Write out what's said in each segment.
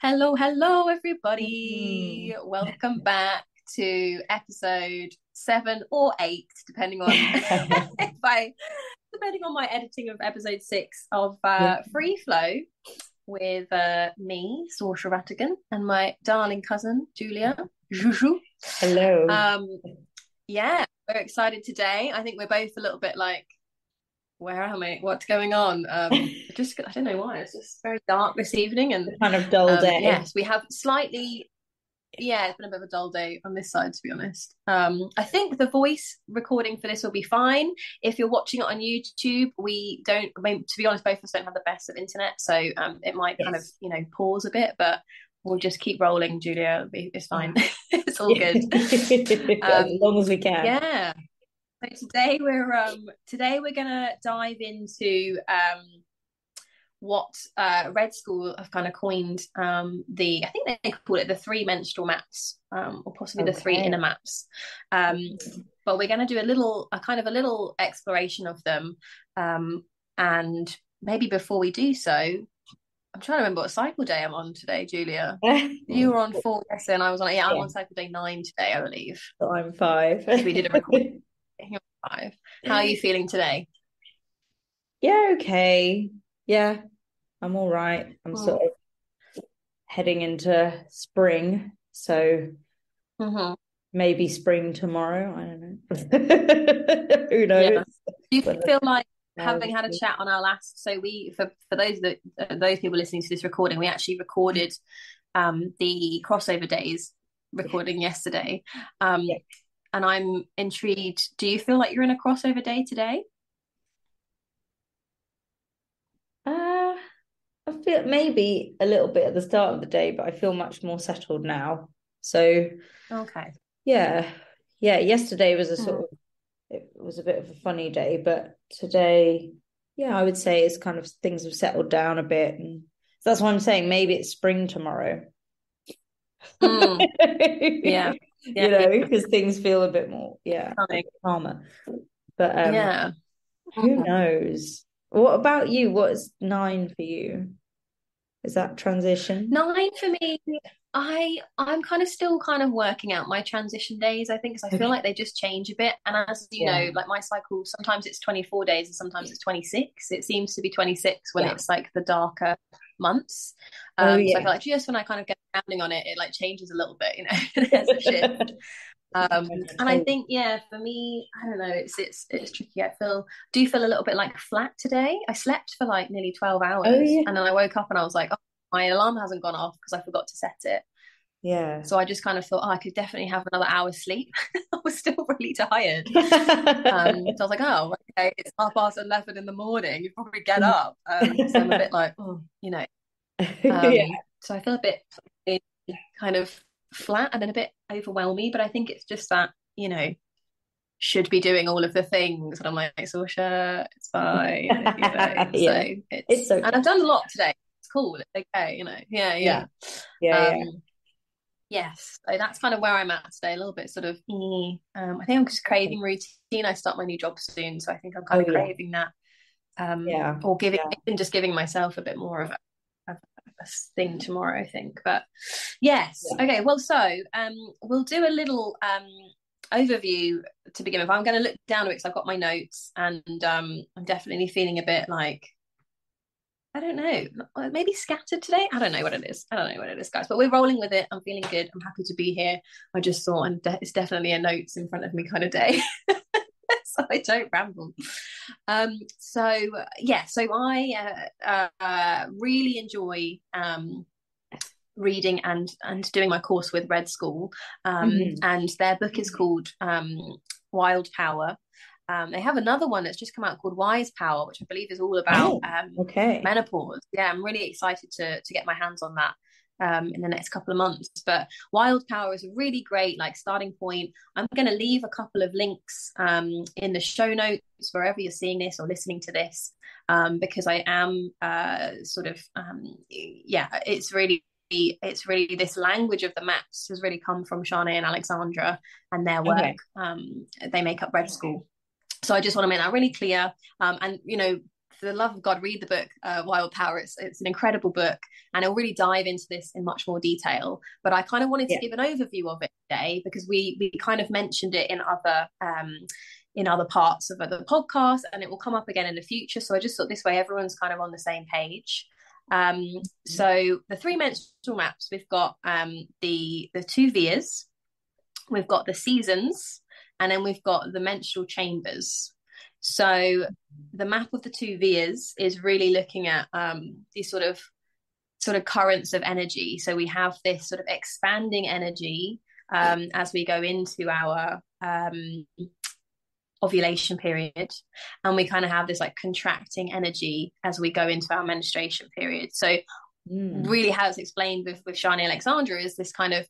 Hello, hello, everybody. Mm. Welcome back to episode seven or eight, depending on if I, depending on my editing of episode six of uh. Free Flow with uh, me, Sorcha Rattigan, and my darling cousin Julia Juju. Hello. Um, yeah, we're excited today. I think we're both a little bit like where am I? What's going on? Um, just I don't know why. It's just very dark this evening, and kind of dull um, day. Yes, we have slightly. Yeah, it's been a bit of a dull day on this side, to be honest. Um, I think the voice recording for this will be fine. If you're watching it on YouTube, we don't. I mean, to be honest, both of us don't have the best of internet, so um, it might yes. kind of you know pause a bit, but we'll just keep rolling, Julia. It's fine. it's all good. as um, long as we can. Yeah. So today we're um today we're gonna dive into um what uh, Red School have kind of coined um, the I think they call it the three menstrual maps um, or possibly okay. the three inner maps. Um, but we're going to do a little a kind of a little exploration of them um, and maybe before we do so I'm trying to remember what cycle day I'm on today, Julia. you were on four yesterday and I was on yeah, I'm yeah. on cycle day nine today, I believe. So I'm five. we did a recording five. How are you feeling today? Yeah, okay. Yeah, I'm all right. I'm oh. sort of heading into spring, so mm-hmm. maybe spring tomorrow. I don't know. Who knows? Yeah. Do you feel like having had a chat on our last? So we, for for those that uh, those people listening to this recording, we actually recorded um, the crossover days recording yesterday. Um, yeah and I'm intrigued. Do you feel like you're in a crossover day today? Uh, I feel maybe a little bit at the start of the day, but I feel much more settled now. So, okay, yeah, yeah. Yesterday was a sort mm. of it was a bit of a funny day, but today, yeah, I would say it's kind of things have settled down a bit, and that's what I'm saying maybe it's spring tomorrow. Mm. yeah yeah, you know, because things feel a bit more, yeah, calmer. But um, yeah, who knows? What about you? What is nine for you? Is that transition? Nine for me. I I'm kind of still kind of working out my transition days. I think because I feel like they just change a bit. And as you yeah. know, like my cycle, sometimes it's 24 days and sometimes it's 26. It seems to be 26 when yeah. it's like the darker months. Oh, um, oh, yeah. So I feel like just when I kind of get grounding on it, it like changes a little bit. You know, there's a shift. um and i think yeah for me i don't know it's it's it's tricky i feel do feel a little bit like flat today i slept for like nearly 12 hours oh, yeah. and then i woke up and i was like oh my alarm hasn't gone off because I forgot to set it. Yeah. So I just kind of thought, oh, I could definitely have another hour's sleep. I was still really tired. um, so I was like, oh, okay, it's half past 11 in the morning. You probably get mm. up. Um, so I'm a bit like, oh, you know. Um, yeah. So I feel a bit kind of flat and then a bit overwhelming, but I think it's just that, you know, should be doing all of the things. And I'm like, Sorcha, it's fine. you know? yeah. So it's, it's okay. and I've done a lot today It's cool. It's okay, you know. Yeah, yeah. Yeah. Um, yeah. Yes, so that's kind of where I'm at today. A little bit sort of, um, I think I'm just craving routine. I start my new job soon, so I think I'm kind oh, of craving yeah. that. Um, yeah, or giving, yeah. just giving myself a bit more of a thing tomorrow. I think, but yes, yeah. okay. Well, so um, we'll do a little um overview to begin with. I'm going to look down because I've got my notes, and um, I'm definitely feeling a bit like I don't know, maybe scattered today. I don't know what it is. I don't know what it is, guys. But we're rolling with it. I'm feeling good. I'm happy to be here. I just thought, and de- it's definitely a notes in front of me kind of day, so I don't ramble. Um, so yeah, so I uh, uh, really enjoy um, reading and and doing my course with Red School, um, mm-hmm. and their book is called um, Wild Power um, they have another one that's just come out called Wise Power, which I believe is all about oh, um, okay. menopause. Yeah, I'm really excited to to get my hands on that um, in the next couple of months. But Wild Power is a really great like starting point. I'm going to leave a couple of links um, in the show notes wherever you're seeing this or listening to this, um, because I am uh, sort of um, yeah, it's really it's really this language of the maps has really come from Sjanie and Alexandra and their work. Okay. Um, they make up Red School so I just want to make that really clear. Um, and you know, for the love of God, read the book uh, Wild Power. It's it's an incredible book, and it'll really dive into this in much more detail. But I kind of wanted to yeah. give an overview of it today because we we kind of mentioned it in other um, in other parts of the podcast, and it will come up again in the future. So I just thought this way everyone's kind of on the same page. Um, mm-hmm. so the three menstrual maps we've got um, the the two vias, we've got the seasons, and then we've got the menstrual chambers. So the map of the two vias is really looking at um, these sort of sort of currents of energy. So we have this sort of expanding energy um, as we go into our um, ovulation period, and we kind of have this like contracting energy as we go into our menstruation period. So Mm. really how it's explained with with Sjanie Alexandra is this kind of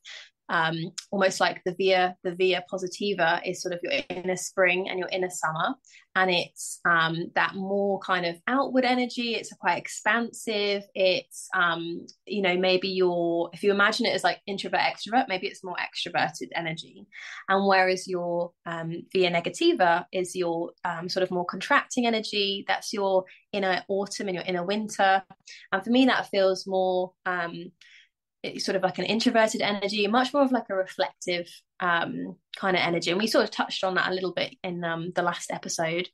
um, almost like the via the via positiva is sort of your inner spring and your inner summer. And it's um, that more kind of outward energy. It's quite expansive. It's um, you know maybe your if you imagine it as like introvert extrovert maybe it's more extroverted energy. And whereas your um, via negativa is your um, sort of more contracting energy that's your inner autumn and your inner winter. And for me that feels more um, sort of like an introverted energy, much more of like a reflective um, kind of energy. And we sort of touched on that a little bit in um, the last episode.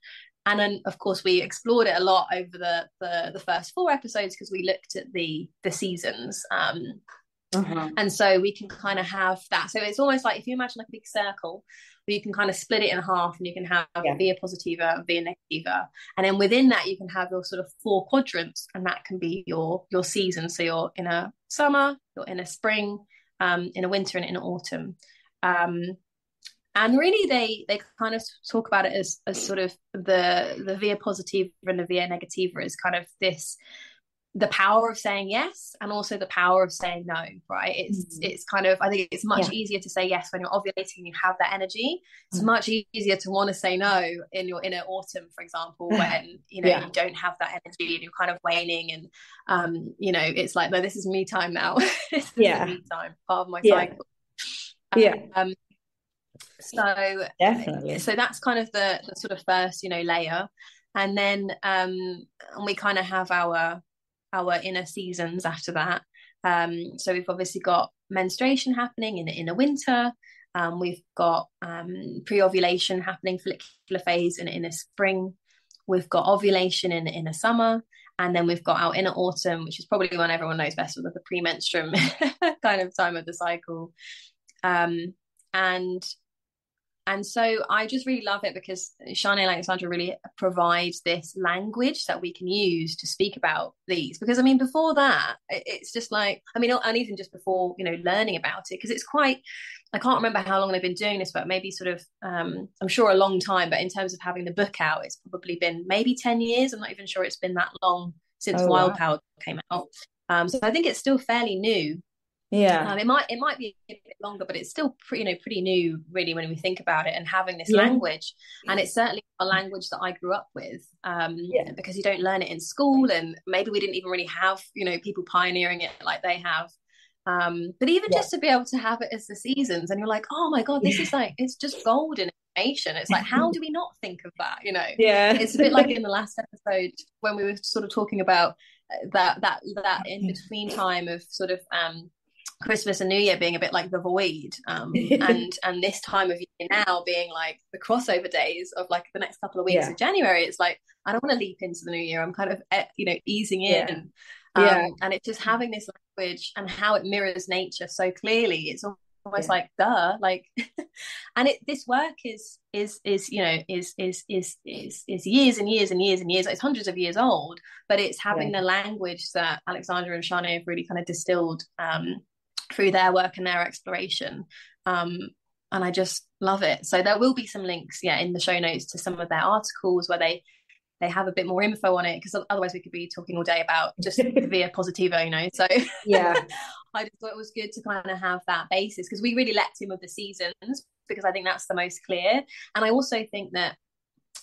And then, of course, we explored it a lot over the the, the first four episodes because we looked at the the seasons. Um, uh-huh. And so we can kind of have that. So it's almost like if you imagine like a big circle, where you can kind of split it in half and you can have yeah. via positiva, and via negativa. And then within that, you can have your sort of four quadrants, and that can be your your season. So you're in a summer, you're in a spring, um, in a winter, and in an autumn. Um, and really they they kind of talk about it as, as sort of the the via positiva and the via negativa is kind of this the power of saying yes and also the power of saying no right it's mm-hmm. it's kind of i think it's much yeah. easier to say yes when you're ovulating and you have that energy it's mm-hmm. much easier to want to say no in your inner autumn for example when you know yeah. you don't have that energy and you're kind of waning and um you know it's like no this is me time now this yeah me time part of my yeah. cycle yeah um so definitely so that's kind of the, the sort of first you know layer and then um and we kind of have our our inner seasons after that. Um, so we've obviously got menstruation happening in the winter. Um, we've got um, pre-ovulation happening, follicular phase in in a spring. We've got ovulation in in a summer, and then we've got our inner autumn, which is probably one everyone knows best with the premenstruum kind of time of the cycle. Um, and and so I just really love it because Sjanie Alexandra really provides this language that we can use to speak about these. Because I mean, before that, it's just like, I mean, and even just before, you know, learning about it, because it's quite, I can't remember how long they've been doing this, but maybe sort of, um, I'm sure a long time. But in terms of having the book out, it's probably been maybe 10 years. I'm not even sure it's been that long since oh, Wild wow. Power came out. Um, so I think it's still fairly new yeah. Um, it might it might be a bit longer but it's still pretty you know pretty new really when we think about it and having this yeah. language. And it's certainly a language that i grew up with um yeah. because you don't learn it in school and maybe we didn't even really have you know people pioneering it like they have. Um but even yeah. just to be able to have it as the seasons and you're like oh my god this is like it's just golden information. It's like how do we not think of that you know? Yeah. It's a bit like in the last episode when we were sort of talking about uh, that that that in between time of sort of um Christmas and New Year being a bit like the void, um, and and this time of year now being like the crossover days of like the next couple of weeks yeah. of January. It's like I don't want to leap into the new year. I'm kind of eh, you know easing in, yeah. Um, yeah. and it's just having this language and how it mirrors nature so clearly. It's almost yeah. like duh, like, and it this work is is is you know is is is is is years and years and years and years. It's hundreds of years old, but it's having the language that Alexandra and Sjanie have really kind of distilled. Um, through their work and their exploration. Um, and I just love it. So there will be some links, yeah, in the show notes to some of their articles where they they have a bit more info on it because otherwise we could be talking all day about just via positiva, you know. So yeah, I just thought it was good to kind of have that basis because we really leapt in with the seasons because I think that's the most clear. And I also think that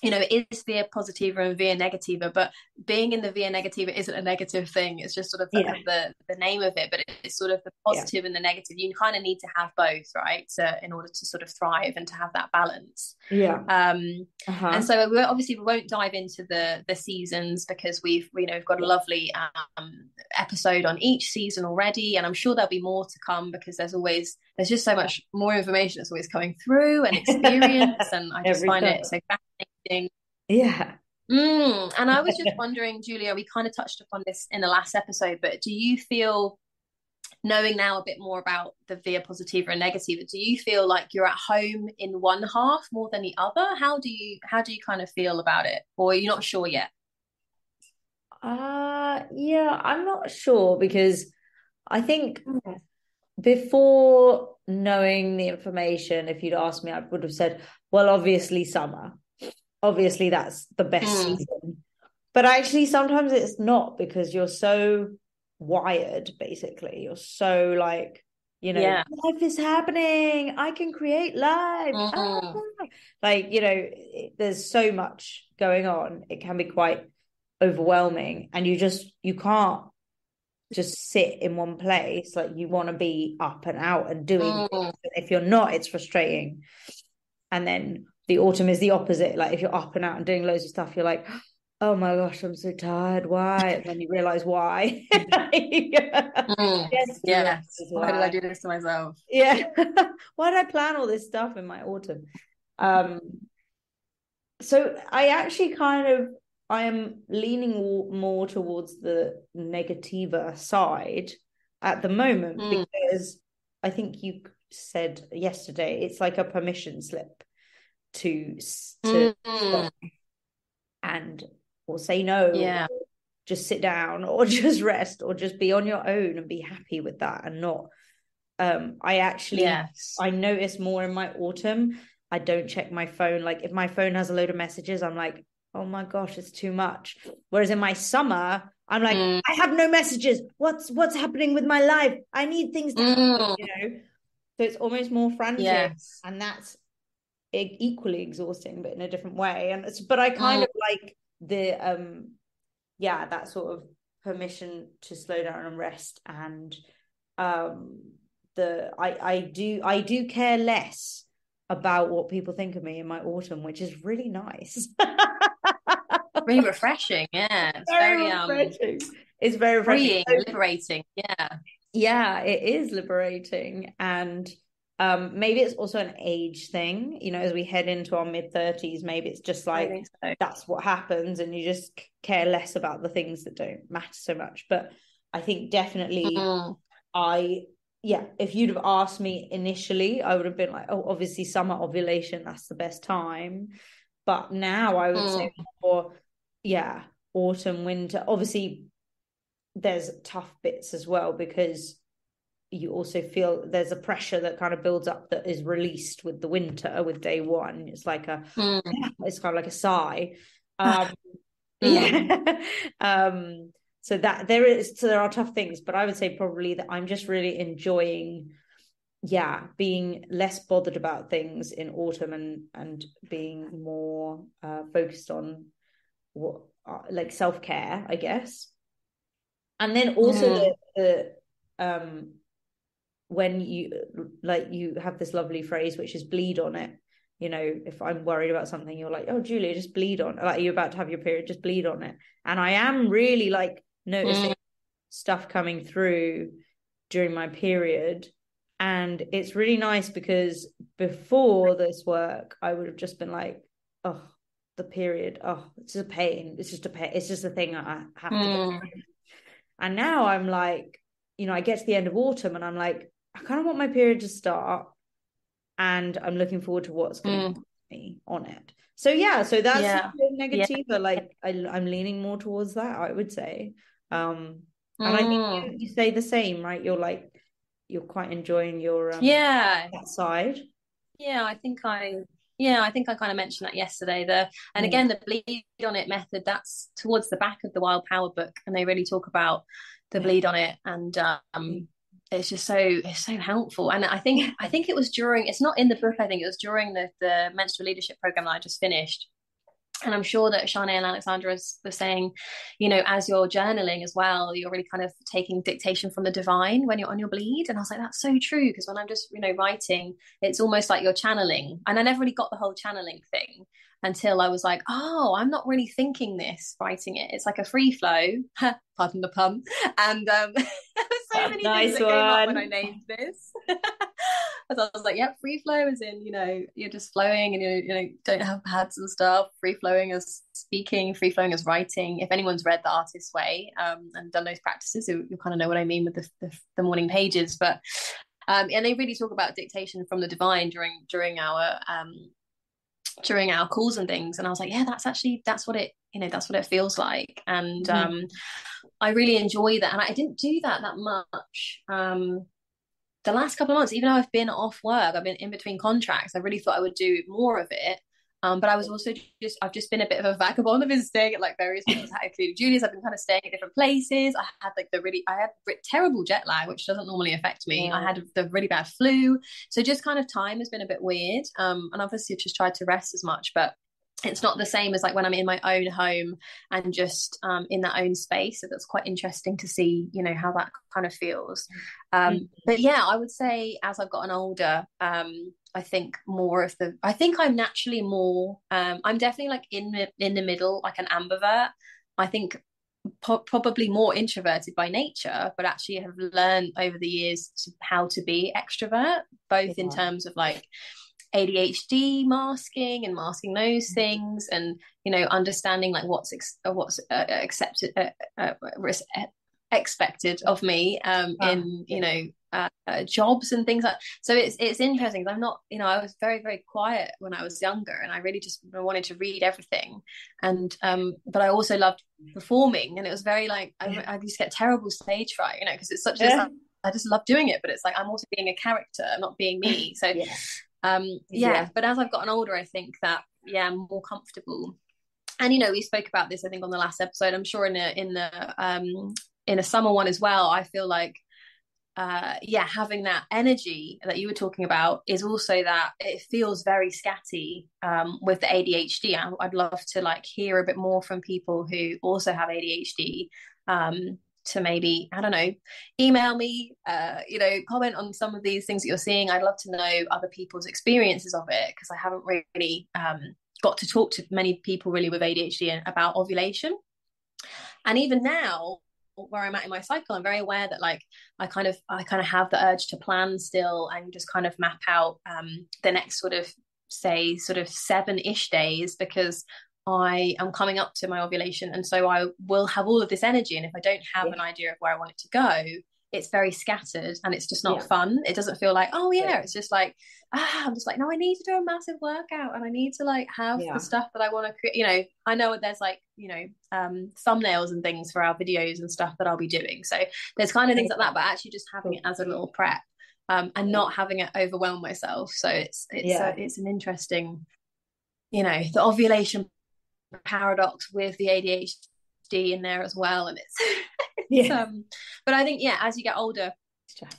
you know, is via positiva and via negativa, but being in the via negativa isn't a negative thing. It's just sort of the, yeah. the, the, name of it, but it's sort of the positive yeah. and the negative. You kind of need to have both, right? So in order to sort of thrive and to have that balance. Yeah. Um, uh-huh. and so we obviously we won't dive into the the seasons because we've you know we've got a lovely um, episode on each season already, and I'm sure there'll be more to come because there's always there's just so much more information that's always coming through and experience, and I just find time. it so fascinating yeah. Mm, and I was just wondering, Julia, we kind of touched upon this in the last episode, but do you feel, knowing now a bit more about the via positiva and negativa, do you feel like you're at home in one half more than the other? How do you how do you kind of feel about it, or you're not sure yet? Uh yeah, I'm not sure because I think mm. before knowing the information, if you'd asked me, I would have said, well, obviously summer obviously that's the best mm. season. But actually, sometimes it's not because you're so wired, basically. You're so like, you know, yeah. life is happening. I can create life. Mm-hmm. Ah. Like, you know, it, there's so much going on. It can be quite overwhelming. And you just, you can't just sit in one place. Like, you want to be up and out and doing mm. If you're not, it's frustrating. And then the autumn is the opposite. Like if you're up and out and doing loads of stuff, you're like, oh my gosh, I'm so tired. Why? And then you realize why. mm, yes, yes. Why. why did I do this to myself? Yeah. why did I plan all this stuff in my autumn? Um so I actually kind of I am leaning more towards the negativa side at the moment mm. because I think you said yesterday it's like a permission slip to to mm. and or say no yeah just sit down or just rest or just be on your own and be happy with that and not um i actually yes. i notice more in my autumn i don't check my phone like if my phone has a load of messages i'm like oh my gosh it's too much whereas in my summer i'm like mm. i have no messages what's what's happening with my life i need things to happen mm. you know so it's almost more frantic yes. and that's equally exhausting but in a different way. And it's but i kind mm. of like the um yeah that sort of permission to slow down and rest and um the i i do i do care less about what people think of me in my autumn which is really nice. Really refreshing yeah. It's very, very um, refreshing. Um, it's very freeing liberating yeah. Yeah it is liberating. And um maybe it's also an age thing you know as we head into our mid 30s maybe it's just like so. that's what happens and you just care less about the things that don't matter so much but i think definitely mm-hmm. i yeah if you'd have asked me initially i would have been like oh obviously summer ovulation that's the best time but now i would mm. say more yeah autumn winter obviously there's tough bits as well because you also feel there's a pressure that kind of builds up that is released with the winter with day one. It's like a mm. it's kind of like a sigh. Um yeah. Um so that there is so there are tough things but i would say probably that i'm just really enjoying yeah being less bothered about things in autumn and and being more uh focused on what uh, like self-care i guess. And then also mm. the, the um when you like you have this lovely phrase which is bleed on it. You know if i'm worried about something you're like oh julia just bleed on like you're about to have your period just bleed on it. And i am really like noticing mm. stuff coming through during my period. And it's really nice because before this work i would have just been like oh the period. Oh it's a pain. It's just a pain it's just a thing i have to mm. and now i'm like you know i get to the end of autumn and i'm like I kind of want my period to start and I'm looking forward to what's going mm. to me on it. So yeah, so that's yeah. negative, yeah. like I, am leaning more towards that. I would say, um, and mm. I think you, mm. you, say the same, right? You're like you're quite enjoying your um, yeah that side. Yeah, I think I yeah I think I kind of mentioned that yesterday. The and mm. again the bleed on it method that's towards the back of the Wild Power book, and they really talk about the bleed on it and um mm it's just so it's so helpful and i think i think it was during it's not in the book i think it was during the the menstrual leadership program that i just finished and I'm sure that Sjanie and Alexandra was, saying, you know, as you're journaling as well, you're really kind of taking dictation from the divine when you're on your bleed. And I was like, that's so true. Because when I'm just, you know, writing, it's almost like you're channeling. And I never really got the whole channeling thing until I was like, oh, I'm not really thinking this, writing it. It's like a free flow, pardon the pun. And um, many nice things that one. came up when I named this. As I was like, yep, free flow is in, you know, you're just flowing and you you know don't have pads and stuff. Free flowing as speaking, free flowing as writing. If anyone's read The Artist's Way um, and done those practices, you, you kind of know what I mean with the, the, the morning pages. But um, and they really talk about dictation from the divine during during our um, during our calls and things and i was like yeah that's actually that's what it you know that's what it feels like and mm-hmm. um i really enjoy that and i didn't do that that much um the last couple of months even though i've been off work i've been in between contracts i really thought i would do more of it um, but I was also just I've just been a bit of a vagabond. I've been staying at like various places, including Julia's. I've been kind of staying at different places. I had like the really I had terrible jet lag, which doesn't normally affect me. Yeah. I had the really bad flu, so just kind of time has been a bit weird. Um, and obviously I've just tried to rest as much, but it's not the same as like when I'm in my own home and just um, in that own space. So that's quite interesting to see, you know, how that kind of feels. Um, mm-hmm. But yeah, I would say as I've gotten older, um, I think more of the. I think I'm naturally more. Um, I'm definitely like in the in the middle, like an ambivert. I think po- probably more introverted by nature, but actually have learned over the years to, how to be extrovert, both yeah. in terms of like ADHD masking and masking those mm-hmm. things, and you know understanding like what's ex- uh, what's uh, accepted uh, uh, expected of me um, in you know uh, uh, jobs and things like so it's it's interesting i'm not you know i was very very quiet when i was younger and i really just wanted to read everything and um but i also loved performing and it was very like i, I used to get terrible stage fright you know because it's such yeah. a I just love doing it, but it's like I'm also being a character, not being me. So, yeah. Um, yeah. yeah. But as I've gotten older, I think that yeah, I'm more comfortable. And you know, we spoke about this, I think, on the last episode. I'm sure in the in the um in a summer one as well. I feel like uh, yeah, having that energy that you were talking about is also that it feels very scatty um, with the ADHD. I, would love to like hear a bit more from people who also have ADHD um, to maybe I don't know, email me, uh, you know, comment on some of these things that you're seeing. I'd love to know other people's experiences of it because I haven't really um, got to talk to many people really with ADHD about ovulation. And even now, where I'm at in my cycle, I'm very aware that like I kind of I kind of have the urge to plan still and just kind of map out um, the next sort of say sort of seven ish days because I am coming up to my ovulation and so I will have all of this energy and if I don't have yeah. an idea of where I want it to go it's very scattered and it's just not yeah. fun. It doesn't feel like, oh yeah, it's just like, ah, I'm just like, no, I need to do a massive workout and I need to like have yeah. the stuff that I want to create. You know, I know there's like, you know, um, thumbnails and things for our videos and stuff that I'll be doing. So there's kind of things like that, but actually just having it as a little prep um, and not having it overwhelm myself. So it's, it's, yeah. it's an interesting, you know, the ovulation paradox with the ADHD in there as well. And it's, yeah. Um, but I think, yeah, as you get older,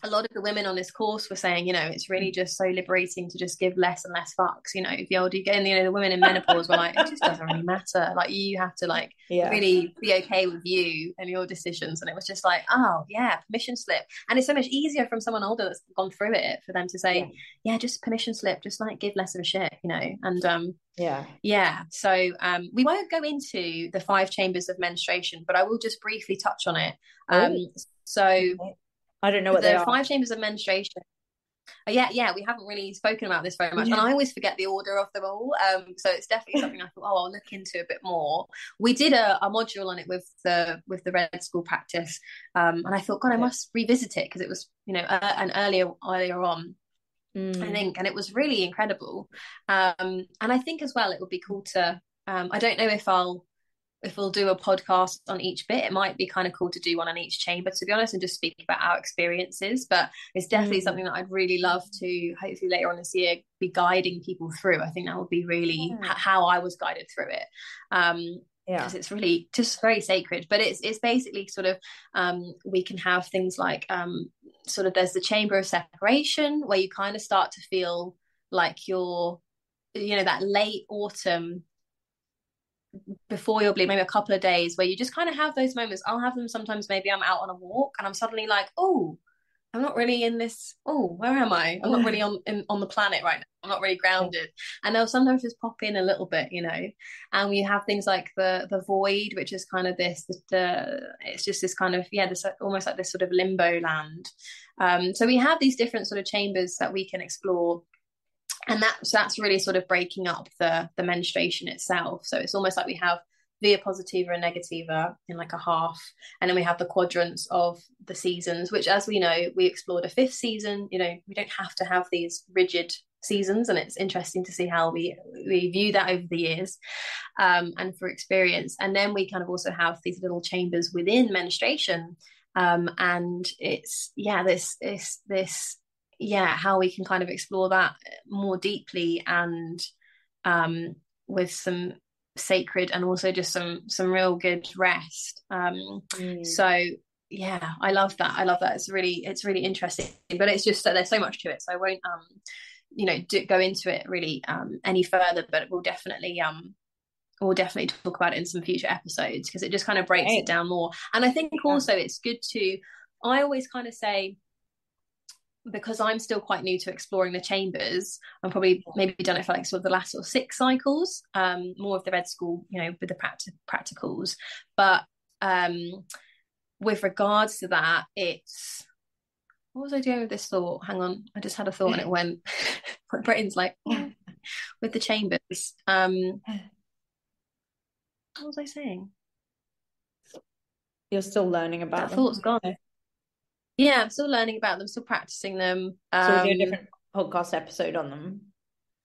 a lot of the women on this course were saying, you know, it's really just so liberating to just give less and less fucks. You know, the older you get, and you know, the women in menopause were like, it just doesn't really matter. Like you have to like yeah. really be okay with you and your decisions. And it was just like, oh yeah, permission slip. And it's so much easier from someone older that's gone through it for them to say, yeah, yeah just permission slip, just like give less of a shit, you know. And um, yeah, yeah. So um, we won't go into the five chambers of menstruation, but I will just briefly touch on it. Um, so. I don't know what the they are. Five chambers of menstruation. Uh, yeah, yeah, we haven't really spoken about this very much, yeah. and I always forget the order of them all. Um, so it's definitely something I thought, oh, I'll look into a bit more. We did a, a module on it with the with the Red School practice, um, and I thought, God, I must revisit it because it was, you know, uh, an earlier earlier on. Mm. I think, and it was really incredible. Um, and I think as well, it would be cool to. Um, I don't know if I'll if we'll do a podcast on each bit, it might be kind of cool to do one on each chamber, to be honest, and just speak about our experiences. But it's definitely mm. something that I'd really love to, hopefully later on this year, be guiding people through. I think that would be really yeah. how I was guided through it. Um, yeah because it's really just very sacred but it's it's basically sort of um, we can have things like um, sort of there's the chamber of separation where you kind of start to feel like you're you know that late autumn before your bleed, maybe a couple of days where you just kind of have those moments. I'll have them sometimes. Maybe I'm out on a walk and I'm suddenly like, oh, I'm not really in this. Oh, where am I? I'm not really on in, on the planet right now. I'm not really grounded. And they'll sometimes just pop in a little bit, you know. And we have things like the the void, which is kind of this. The, the it's just this kind of yeah, this almost like this sort of limbo land. Um, so we have these different sort of chambers that we can explore and that's that's really sort of breaking up the the menstruation itself. So it's almost like we have via positiva and negativa in like a half and then we have the quadrants of the seasons which as we know we explored a fifth season. You know we don't have to have these rigid seasons and it's interesting to see how we we view that over the years um, and for experience. And then we kind of also have these little chambers within menstruation um, and it's yeah this this this yeah how we can kind of explore that more deeply and um, with some sacred and also just some some real good rest. Um mm. so yeah i love that. I love that. It's really it's really interesting but it's just that there's so much to it so i won't um you know do, go into it really um any further but we'll definitely um we'll definitely talk about it in some future episodes because it just kind of breaks right. it down more. And i think also it's good to i always kind of say because I'm still quite new to exploring the chambers, I'm probably maybe done it for like sort of the last sort of six cycles, um, more of the red school, you know, with the practi- practicals. But um, with regards to that, it's what was I doing with this thought? Hang on, I just had a thought and it went. Britain's like with the chambers. Um, what was I saying? You're still learning about that them. thought's gone yeah i'm still learning about them still practicing them um, so we'll do a um, different podcast episode on them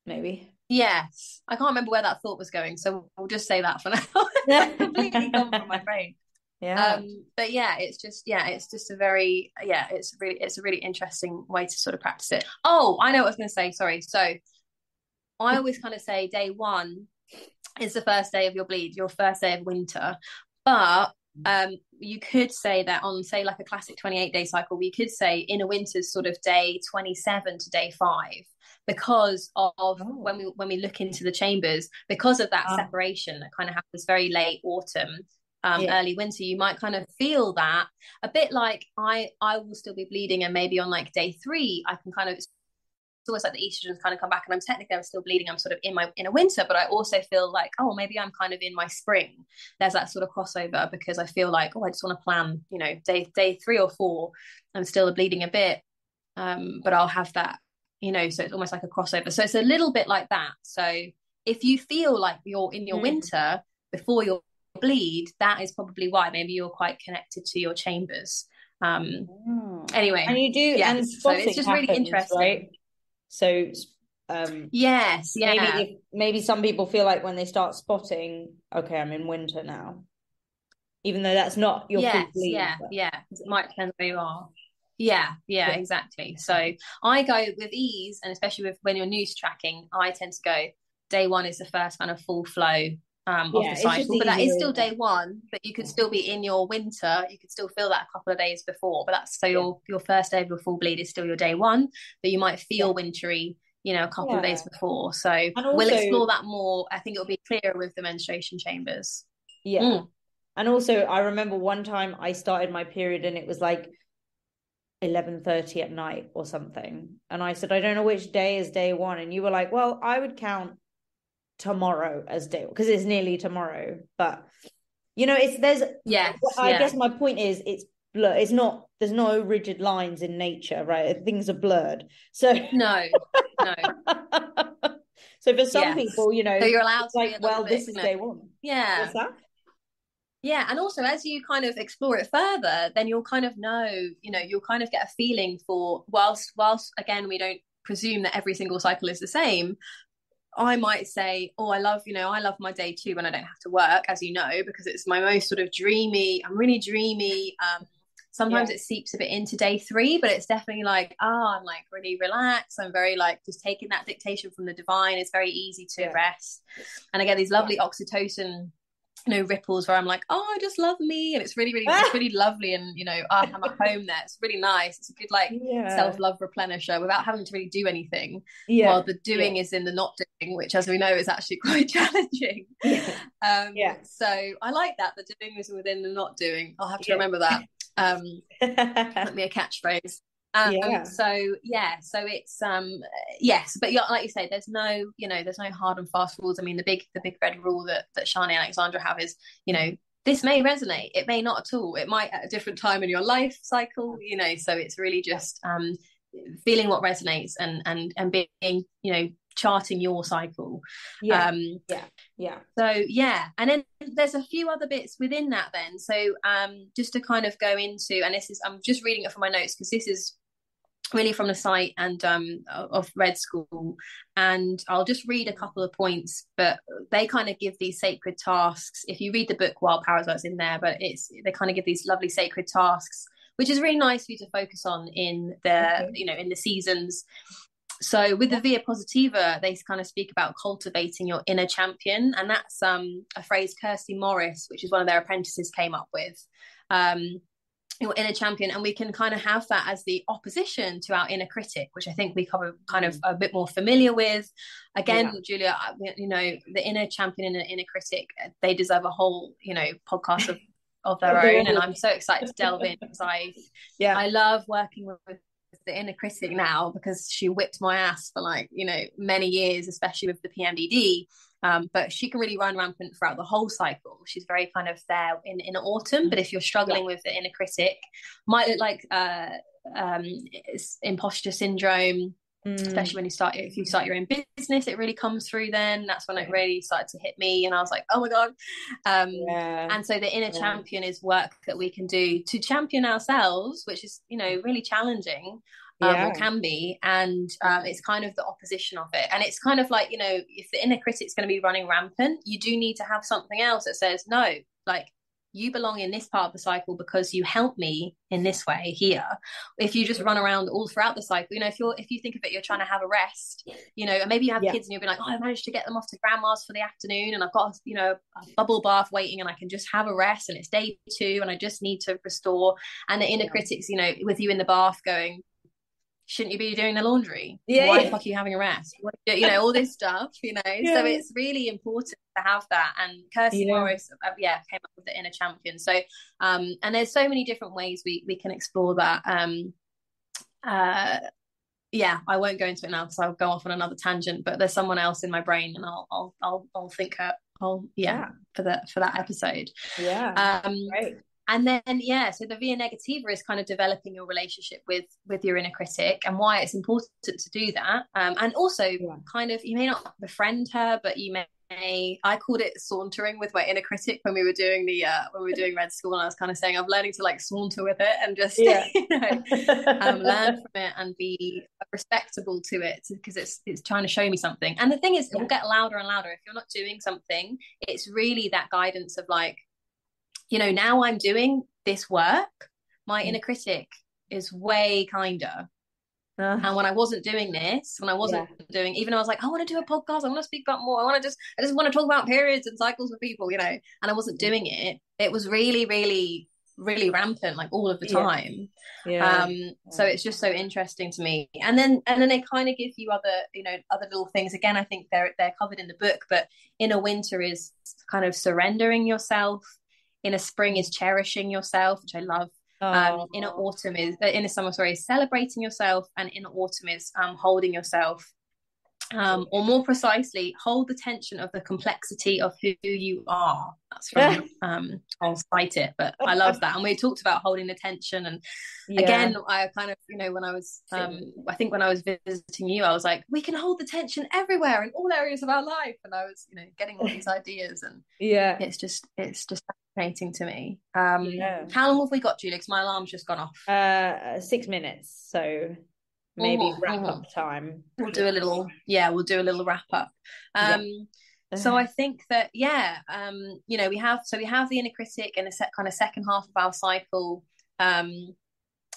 maybe. Yes. I can't remember where that thought was going so we'll just say that for now. Completely gone from my brain. Yeah. Um, but yeah it's just yeah it's just a very yeah it's really it's a really interesting way to sort of practice it. Oh i know what i was going to say sorry. So i always kind of say day one is the first day of your bleed your first day of winter. But um, you could say that on say like a classic 28 day cycle we could say inner winter's sort of day 27 to day 5 because of oh. when we when we look into the chambers because of that oh. separation that kind of happens very late autumn um, yeah. early winter you might kind of feel that a bit like i i will still be bleeding and maybe on like day three i can kind of it's almost like the estrogens kind of come back and I'm technically I'm still bleeding. I'm sort of in my in a winter, but I also feel like, oh, maybe I'm kind of in my spring. There's that sort of crossover because I feel like, oh, I just want to plan, you know, day day three or four, I'm still bleeding a bit. Um, but I'll have that, you know, so it's almost like a crossover. So it's a little bit like that. So if you feel like you're in your mm. winter before your bleed, that is probably why maybe you're quite connected to your chambers. Um, mm. anyway, and you do, yeah, and so it's just happens, really interesting. Right? So um yes yeah. maybe maybe some people feel like when they start spotting okay i'm in winter now even though that's not your yes, yeah but... yeah. It might depend where you are. Yeah, yeah, yeah. exactly. So i go with ease and especially with when you're news tracking i tend to go day one is the first kind of full flow um, yeah, of the cycle. But that is still day one. But you could still be in your winter. You could still feel that a couple of days before. But that's so yeah. your your first day of your full bleed is still your day one. But you might feel yeah. wintry, you know, a couple of days before. So also, we'll explore that more. I think it'll be clearer with the menstruation chambers. Yeah. Mm. And also, I remember one time I started my period and it was like 11:30 at night or something. And I said, I don't know which day is day one. And you were like, well, I would count tomorrow as day because it's nearly tomorrow. But you know, it's there's yeah. I yeah. guess my point is it's blur. It's not there's no rigid lines in nature, right? Things are blurred. So no, no. so for some yes. people, you know, so you're allowed to like, well, this is day one. Yeah. Yeah, and also as you kind of explore it further, then you'll kind of know, you know, you'll kind of get a feeling for whilst whilst again we don't presume that every single cycle is the same, I might say, oh, I love, you know, I love my day two when I don't have to work, as you know, because it's my most sort of dreamy. I'm really dreamy. Um, sometimes yeah. it seeps a bit into day three, but it's definitely like, oh, I'm like really relaxed. I'm very like just taking that dictation from the divine. It's very easy to yeah. rest. And I get these lovely yeah. oxytocin you know ripples where I'm like, oh, I just love me, and it's really, really, it's really lovely, and you know, I'm at home there. It's really nice. It's a good like yeah. self love replenisher without having to really do anything. Yeah. While the doing yeah. is in the not doing, which, as we know, is actually quite challenging. Yeah. Um, yeah. So I like that. The doing is within the not doing. I'll have to remember that. Um, let me a catchphrase. Um, yeah. So yeah, so it's um yes, but yeah, like you say, there's no you know there's no hard and fast rules. I mean, the big the big red rule that that Sjanie and Alexandra have is you know this may resonate, it may not at all. It might at a different time in your life cycle, you know. So it's really just um feeling what resonates and and and being you know charting your cycle yeah um yeah yeah so yeah and then there's a few other bits within that then so um just to kind of go into and this is i'm just reading it from my notes because this is really from the site and um, of Red School. And I'll just read a couple of points, but they kind of give these sacred tasks. If you read the book, Wild Parasites in there, but it's they kind of give these lovely sacred tasks, which is really nice for you to focus on in the okay. you know in the seasons. So with the Via Positiva, they kind of speak about cultivating your inner champion, and that's um, a phrase Kirsty Morris, which is one of their apprentices, came up with. Um, your inner champion and we can kind of have that as the opposition to our inner critic which i think we kind of mm. a bit more familiar with again yeah. julia you know the inner champion and the inner critic they deserve a whole you know podcast of of their own and i'm so excited to delve in because i yeah i love working with the inner critic now because she whipped my ass for like you know many years especially with the pmdd um, but she can really run rampant throughout the whole cycle. She's very kind of there in, in autumn. But if you're struggling yeah. with the inner critic, might look like uh, um, imposter syndrome, Mm. especially when you start if you start your own business it really comes through then that's when it really started to hit me and i was like oh my god um yeah. and so the inner yeah. champion is work that we can do to champion ourselves which is you know really challenging um, yeah. or can be and um, it's kind of the opposition of it and it's kind of like you know if the inner critic's going to be running rampant you do need to have something else that says no like you belong in this part of the cycle because you help me in this way here if you just run around all throughout the cycle you know if you're if you think of it you're trying to have a rest you know and maybe you have yeah. kids and you'll be like oh i managed to get them off to grandma's for the afternoon and i've got you know a bubble bath waiting and i can just have a rest and it's day two and i just need to restore and the inner critics you know with you in the bath going shouldn't you be doing the laundry? Yeah. Why the fuck are you having a rest? You know, all this stuff, you know. Yeah. So it's really important to have that. And Kirsty yeah. Morris, uh, yeah, came up with the inner champion. So, um, and there's so many different ways we we can explore that. Um, uh, yeah, I won't go into it now because I'll go off on another tangent. But there's someone else in my brain, and I'll I'll I'll, I'll think her. I'll yeah, yeah, for that for that episode. Yeah. Um, Great and then yeah so the via negativa is kind of developing your relationship with with your inner critic and why it's important to do that um, and also yeah. kind of you may not befriend her but you may I called it sauntering with my inner critic when we were doing the uh, when we were doing red school, and I was kind of saying I'm learning to like saunter with it and just yeah. you know um, learn from it and be respectable to it because it's it's trying to show me something. And the thing is, it will get louder and louder if you're not doing something. It's really that guidance of like you know, now I'm doing this work, my mm. inner critic is way kinder. Uh, and when I wasn't doing this, when I wasn't yeah. doing, even though I was like, I want to do a podcast, I want to speak about more, I want to just, I just want to talk about periods and cycles with people, you know, and I wasn't doing it. It was really, really, really rampant, like all of the time. Yeah. Um, yeah. so it's just so interesting to me. And then, and then they kind of give you other, you know, other little things. Again, I think they're they're covered in the book, but inner winter is kind of surrendering yourself in a spring is cherishing yourself, which I love. Um, oh. Um, in autumn is uh, in a summer, sorry, is celebrating yourself, and in autumn is um, holding yourself. Um, or more precisely, hold the tension of the complexity of who you are. That's from um, I'll cite it, but I love that. And we talked about holding the tension, and yeah. again, I kind of, you know, when I was, um, I think when I was visiting you, I was like, we can hold the tension everywhere in all areas of our life, and I was, you know, getting all these ideas, and yeah, it's just, it's just fascinating to me. Um, yeah. How long have we got, Julie? Because my alarm's just gone off. Uh, six minutes. So maybe oh, wrap oh. up time. We'll do a little, yeah, we'll do a little wrap up. Um, yeah. so I think that, yeah, um, you know, we have, so we have the inner critic in a set kind of second half of our cycle. Um,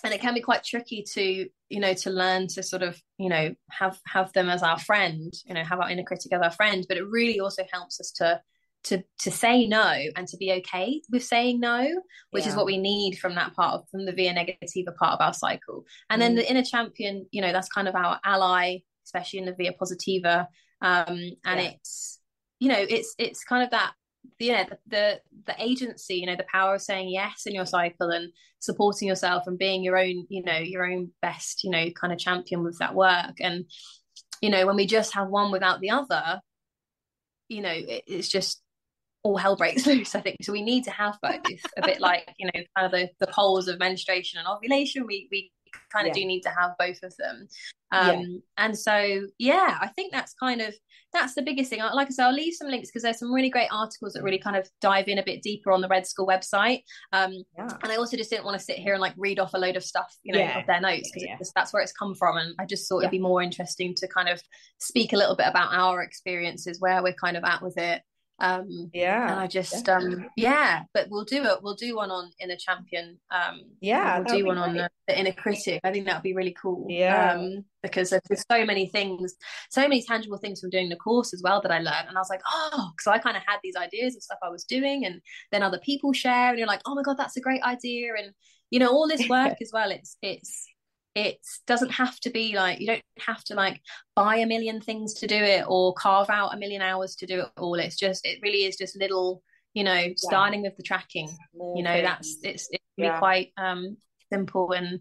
and it can be quite tricky to you know to learn to sort of you know have have them as our friend you know have our inner critic as our friend but it really also helps us to to to say no and to be okay with saying no which yeah. is what we need from that part of from the via negativa part of our cycle and mm. then the inner champion you know that's kind of our ally especially in the via positiva um and yeah. it's you know it's it's kind of that yeah the, the, the agency you know the power of saying yes in your cycle and supporting yourself and being your own you know your own best you know kind of champion with that work and you know when we just have one without the other you know it, it's just all hell breaks loose i think. So we need to have both. A bit like you know kind of the, the poles of menstruation and ovulation. We we kind of yeah. do need to have both of them. Um yeah. and so yeah i think that's kind of that's the biggest thing. Like i said i'll leave some links because there's some really great articles that really kind of dive in a bit deeper on the red school website. Um yeah. and i also just didn't want to sit here and like read off a load of stuff you know of their notes because that's where it's come from. And i just thought it'd be more interesting to kind of speak a little bit about our experiences where we're kind of at with it um yeah and i just um yeah but we'll do it we'll do one on inner champion um yeah we'll do one great. on the, the, inner critic. I think that would be really cool yeah. um because there's so many things so many tangible things from doing the course as well that i learned and i was like oh! So i kind of had these ideas of stuff i was doing and then other people share and you're like oh my god that's a great idea and you know all this work as well it's it's it doesn't have to be like you don't have to like buy a million things to do it or carve out a million hours to do it all it's just it really is just little you know yeah. starting with the tracking More you know things. that's it's it can yeah. be quite um simple and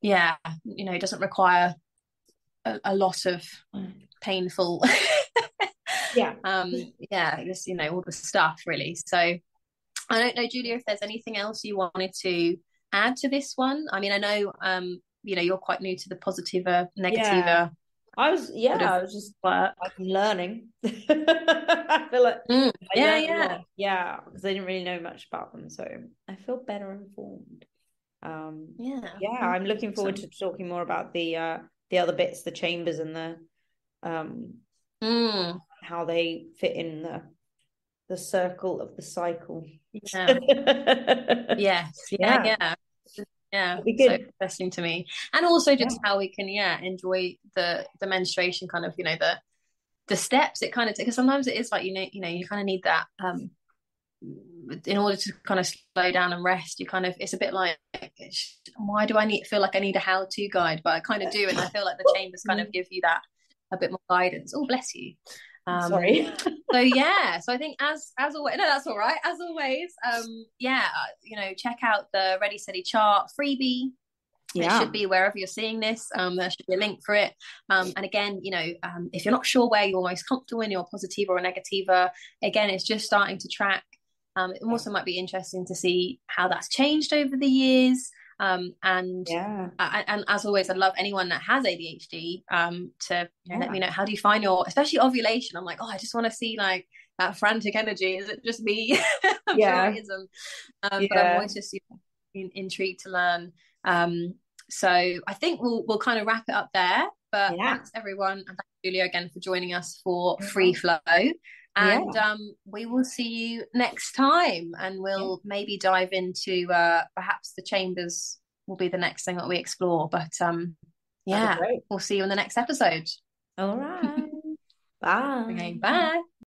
yeah you know it doesn't require a, a lot of painful yeah um yeah just you know all the stuff really so i don't know julia if there's anything else you wanted to add to this one i mean i know um you know you're quite new to the positive uh, negative yeah. I was yeah, sort of, I was just like learning. I feel like mm, I yeah, yeah, yeah, because I didn't really know much about them, so I feel better informed. Um, yeah, yeah, I'm looking forward to talking more about the uh, the other bits, the chambers, and the um, mm. how they fit in the the circle of the cycle. Yeah. yes. Yeah. Yeah. yeah yeah be so interesting to me. And also just yeah. how we can yeah enjoy the the menstruation kind of you know the the steps. It kind of because sometimes it is like you know you know you kind of need that um in order to kind of slow down and rest you kind of it's a bit like why do i need feel like i need a how-to guide? But i kind of do and i feel like the chambers kind of give you that a bit more guidance. Oh bless you. Um, Sorry. so yeah, so I think as as always, no, that's all right. As always, um, yeah, uh, you know, check out the Ready Steady Chart freebie. Yeah. It should be wherever you're seeing this. Um, there should be a link for it. Um, and again, you know, um, if you're not sure where you're most comfortable in, your positiva or negativa, again, it's just starting to track. Um, it also might be interesting to see how that's changed over the years. Um, and yeah, I, and as always, I'd love anyone that has ADHD um, to you know, yeah. let me know how do you find your, especially ovulation. I'm like, oh, I just want to see like that frantic energy. Is it just me? yeah. Sure um, yeah. But I'm always just you know, in, intrigued to learn. Um, so I think we'll we'll kind of wrap it up there. But yeah. thanks everyone, and thank Julia again for joining us for Free Flow. And yeah. um, we will see you next time, and we'll yeah. maybe dive into uh, perhaps the chambers will be the next thing that we explore. But um, yeah, we'll see you in the next episode. All right. bye. Okay, bye.